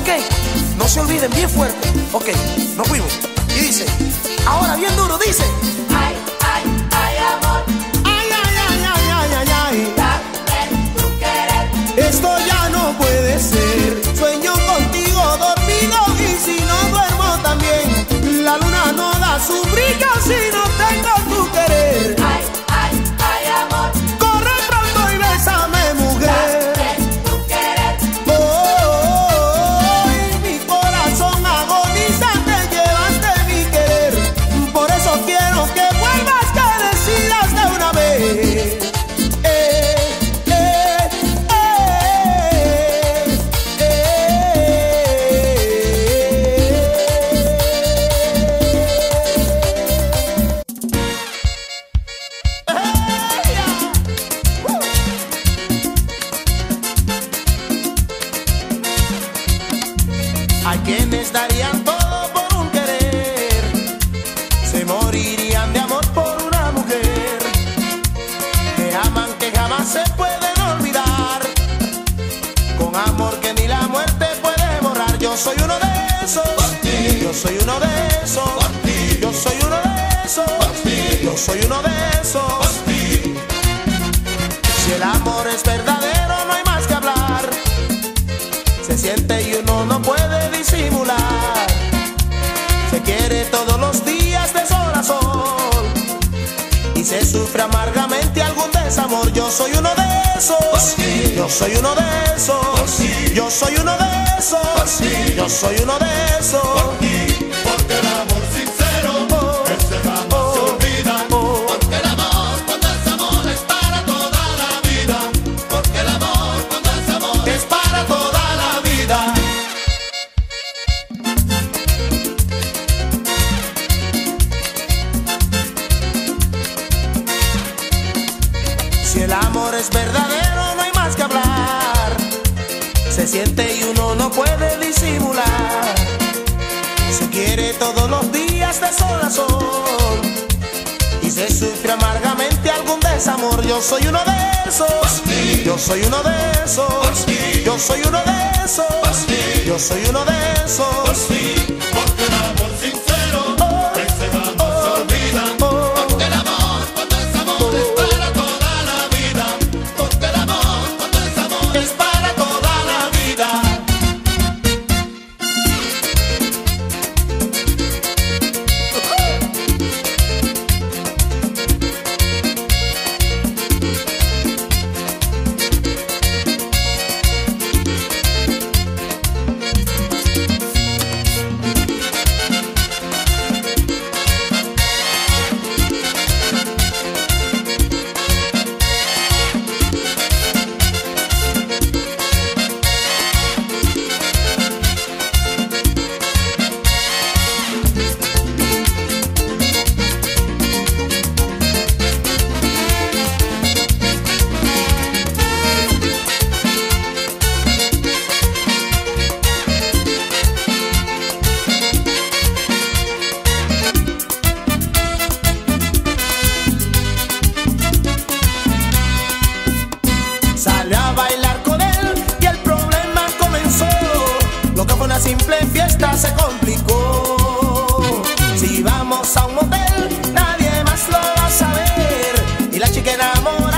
Ok, no se olviden, bien fuerte. Ok, nos fuimos. Y dice, ahora bien duro, dice. Ay, ay, ay, amor, Ay, ay, ay, ay, ay, ay, ay. tu querer. Esto ya no puede ser. Sueño contigo dormido y si no duermo también. La luna no da su brillo si soy uno de esos, yo soy uno de esos, yo soy uno de esos. Si el amor es verdadero, no hay más que hablar. Se siente y uno no puede disimular. Se quiere todos los días de sol a sol. Y se sufre amargamente algún desamor. Yo soy uno de esos, yo soy uno de esos, yo soy uno de esos, yo soy uno de esos. Porque el amor Sufre amargamente algún desamor. Yo soy uno de esos. Yo soy uno de esos. Yo soy uno de esos. Yo soy uno de esos. enamora.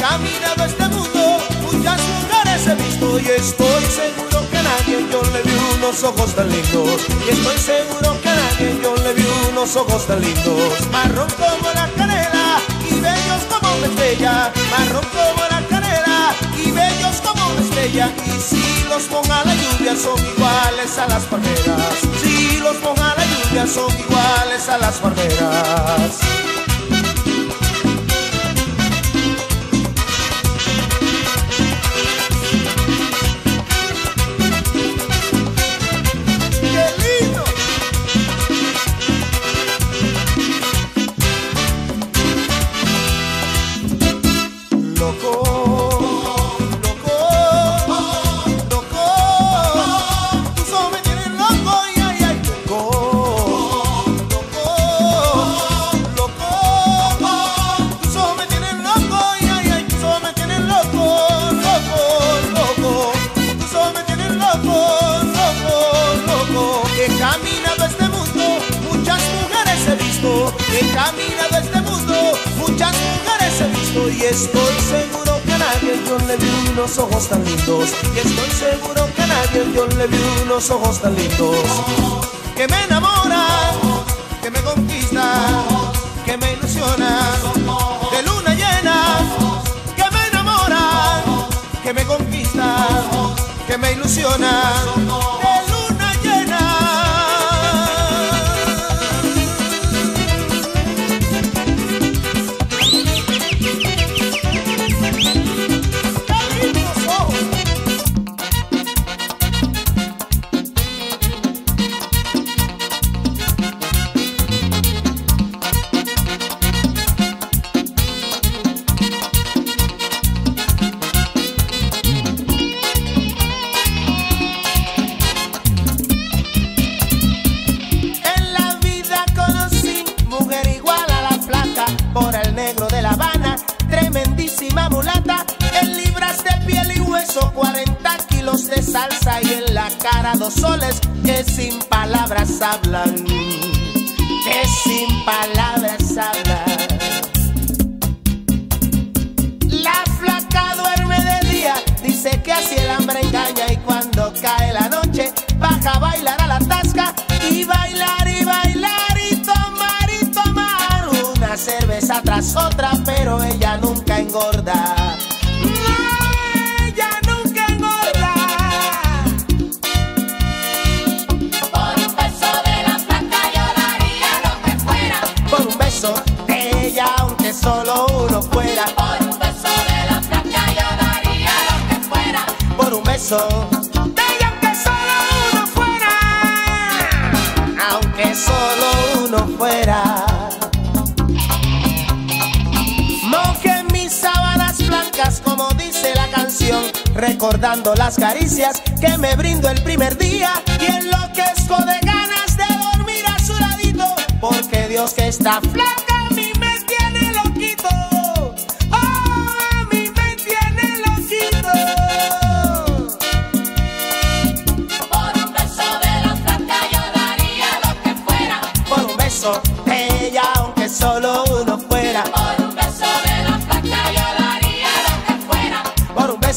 Caminado este mundo, muchas mujeres he visto y estoy seguro que a nadie yo le vi unos ojos tan lindos. Y estoy seguro que a nadie yo le vi unos ojos tan lindos. Marrón como la canela y bellos como una estrella. Marrón como la canela y bellos como una estrella. Y si los ponga la lluvia son iguales a las palmeras. Si los ponga la lluvia son iguales a las palmeras. Le vi unos ojos tan lindos. Y estoy seguro que a nadie yo le vi unos ojos tan lindos. Que me enamoran, que me conquistan, que me ilusionan de luna llena, que me enamoran, que me conquistan, que me ilusionan Beso de ella, aunque solo uno fuera. Aunque solo uno fuera. Moje mis sábanas blancas, como dice la canción, recordando las caricias que me brindo el primer día y enloquezco de ganas de dormir a su ladito, porque Dios que está flaca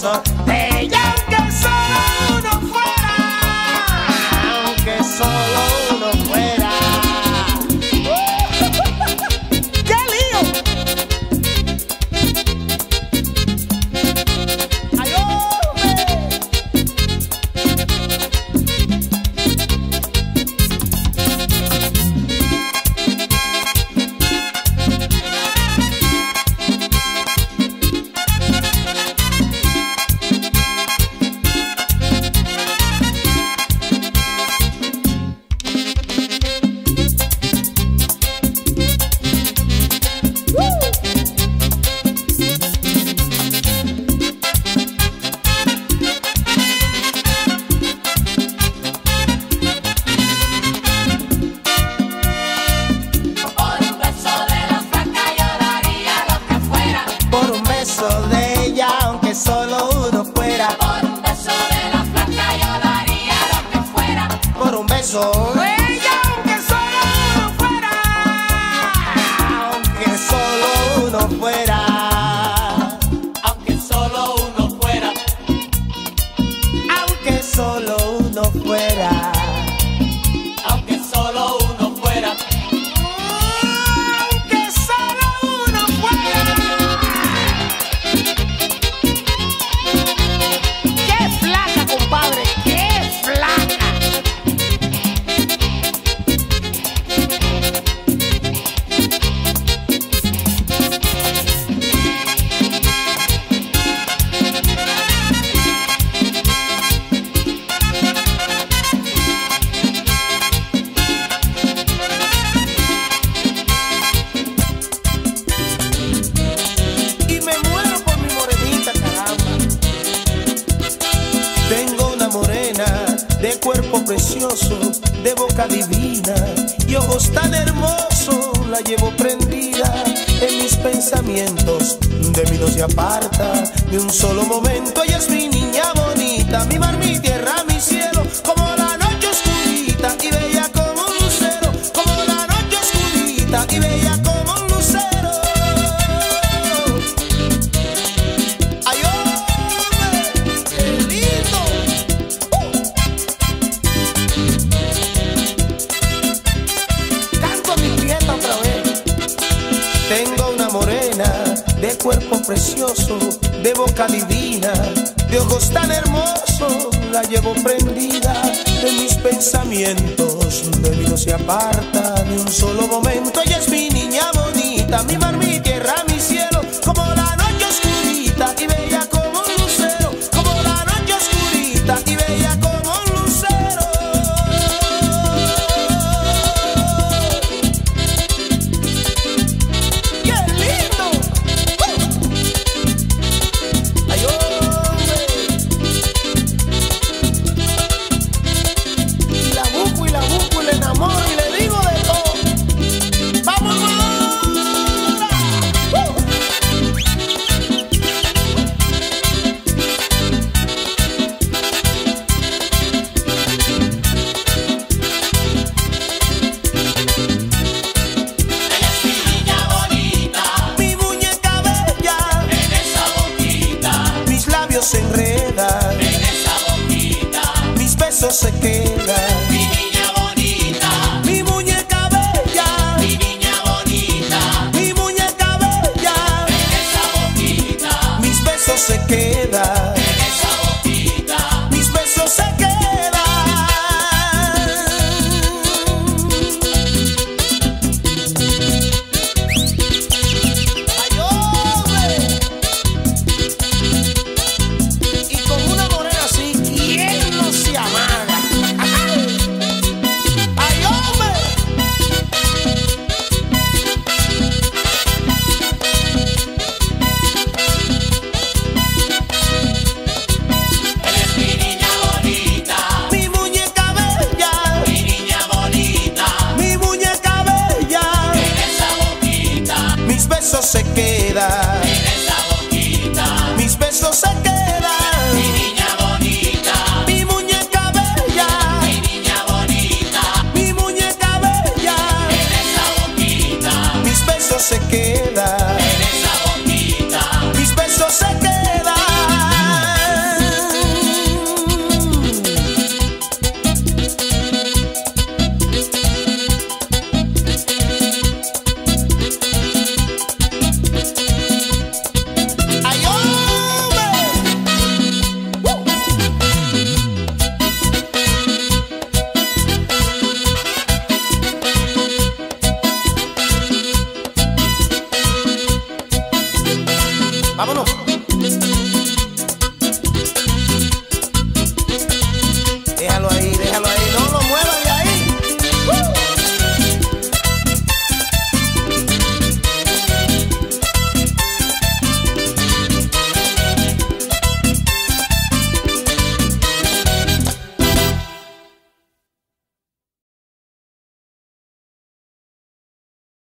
Por cuerpo precioso, de boca divina y ojos tan hermosos, la llevo prendida en mis pensamientos. De mí no se aparta ni un solo momento. Ella es mi niña bonita, mi mar, mi tierra, mi cielo, como la noche oscurita y bella como un lucero, como la noche oscurita y bella Tengo una morena de cuerpo precioso, de boca divina, de ojos tan hermosos, la llevo prendida de mis pensamientos. De mí no se aparta ni un solo momento. Ella es mi niña bonita, mi mar, mi tierra, mi cielo, como la noche oscurita besos se quedan.